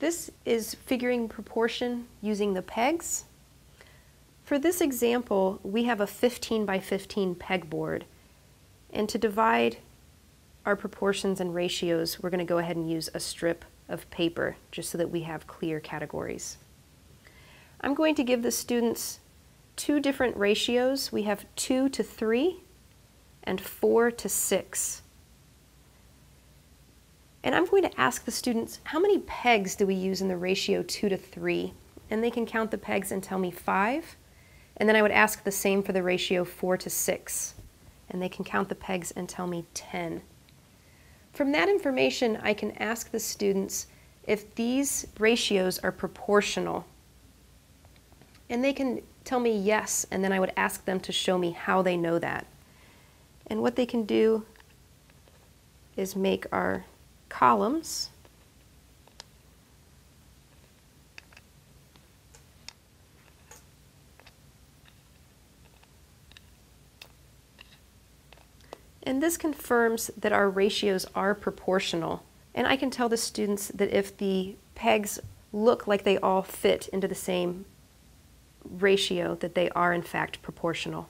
This is figuring proportion using the pegs. For this example, we have a 15 by 15 pegboard. And to divide our proportions and ratios, we're going to go ahead and use a strip of paper just so that we have clear categories. I'm going to give the students two different ratios. We have 2 to 3 and 4 to 6. And I'm going to ask the students, how many pegs do we use in the ratio 2 to 3? And they can count the pegs and tell me 5. And then I would ask the same for the ratio 4 to 6. And they can count the pegs and tell me 10. From that information, I can ask the students if these ratios are proportional. And they can tell me yes, and then I would ask them to show me how they know that. And what they can do is make our columns. And this confirms that our ratios are proportional. And I can tell the students that if the pegs look like they all fit into the same ratio, that they are in fact proportional.